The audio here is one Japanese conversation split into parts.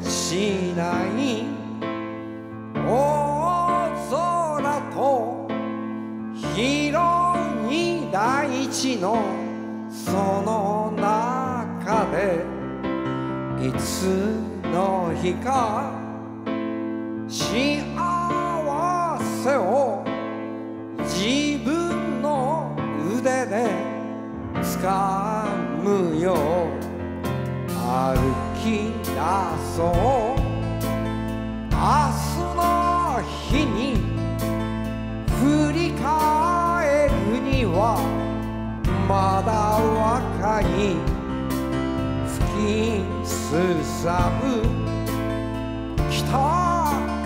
しない大空と広い大地のその中でいつの日か幸せを自分の腕で掴むよ歩き出そう明日の日に振り返るにはまだ若い吹きすさぶ北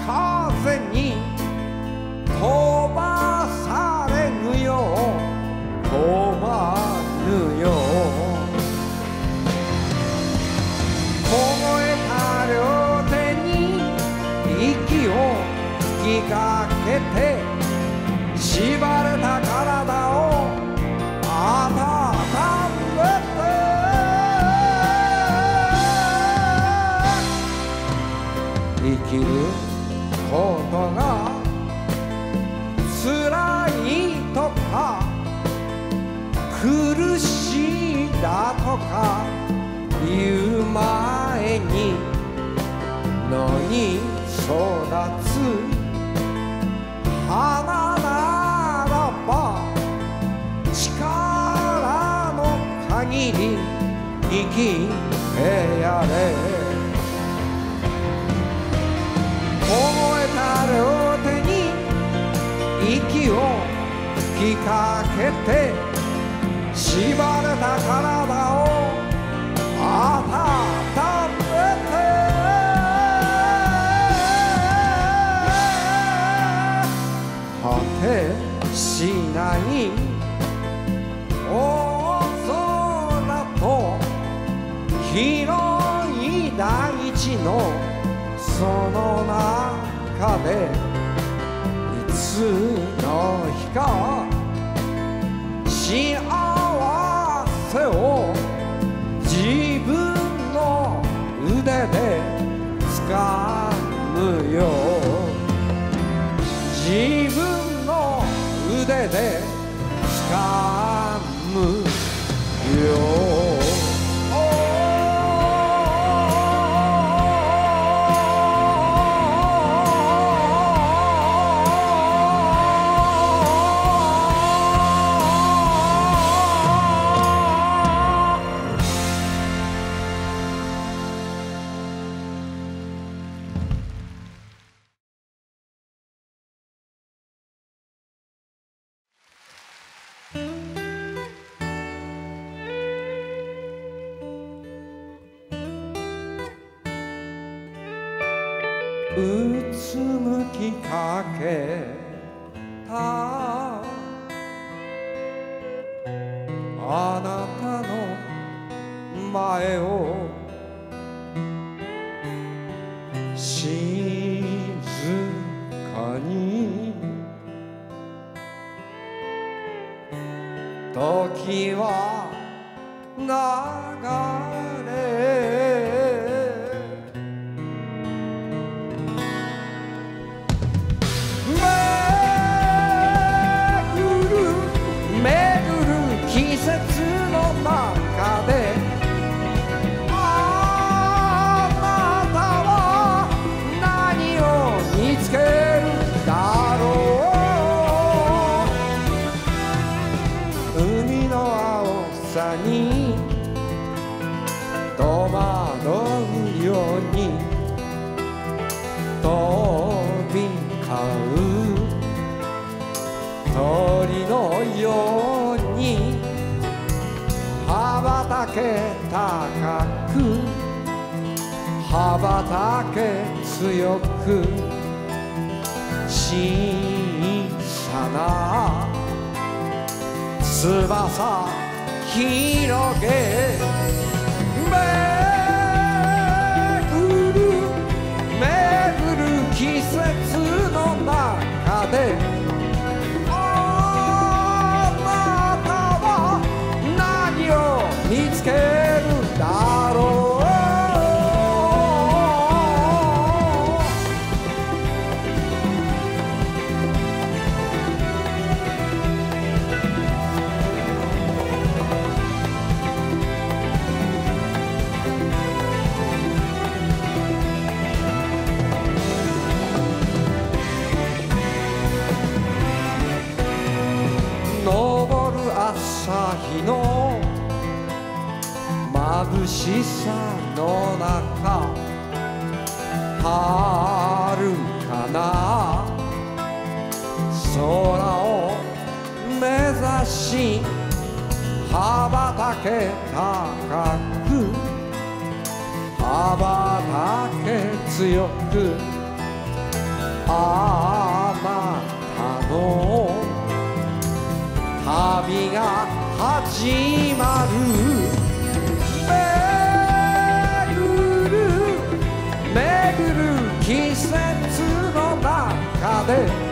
風に吹きかけて縛れた体を温めて。生きることが辛いとか苦しいだとか言う前に野に育つ。限り生きてやれ。凍えた両手に息を吹きかけて縛れた体を温めて。果てしない。広い大地のその中でいつの日か幸せを自分の腕でうつむきかけたあなたの前を静かに時はう鳥のように羽ばたけ高く羽ばたけ強く小さな翼広げ眩しさの中遥かな空を目指し羽ばたけ高く羽ばたけ強くあなたの旅が始まる。对。